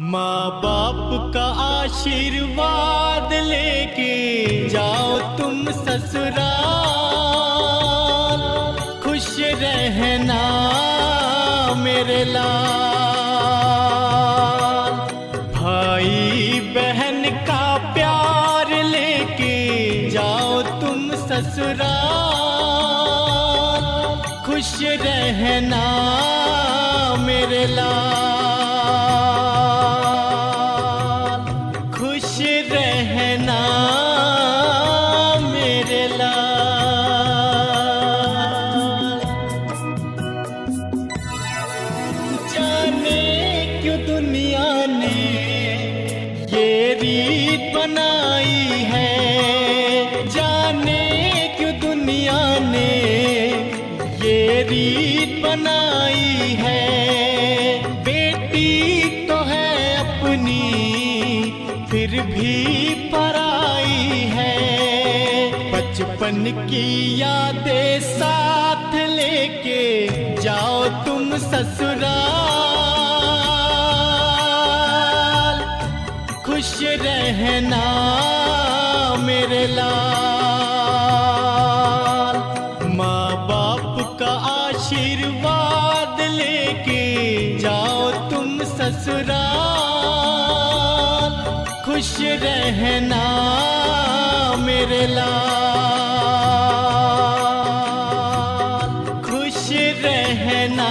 माँ बाप का आशीर्वाद लेके जाओ तुम ससुराल। खुश रहना मेरे लाल। भाई बहन का प्यार लेके जाओ तुम ससुराल। खुश रहना मेरे लाल। रहना मेरे जाने क्यों दुनिया ने ये रीत बनाई है? जाने क्यों दुनिया ने ये रीत बनाई है? बेटी तो है अपनी फिर भी पराई है। बचपन की यादें साथ लेके जाओ तुम ससुराल। खुश रहना मेरे लाल। माँ बाप का आशीर्वाद लेके जाओ तुम ससुराल। खुश रहना मेरे लाल। खुश रहना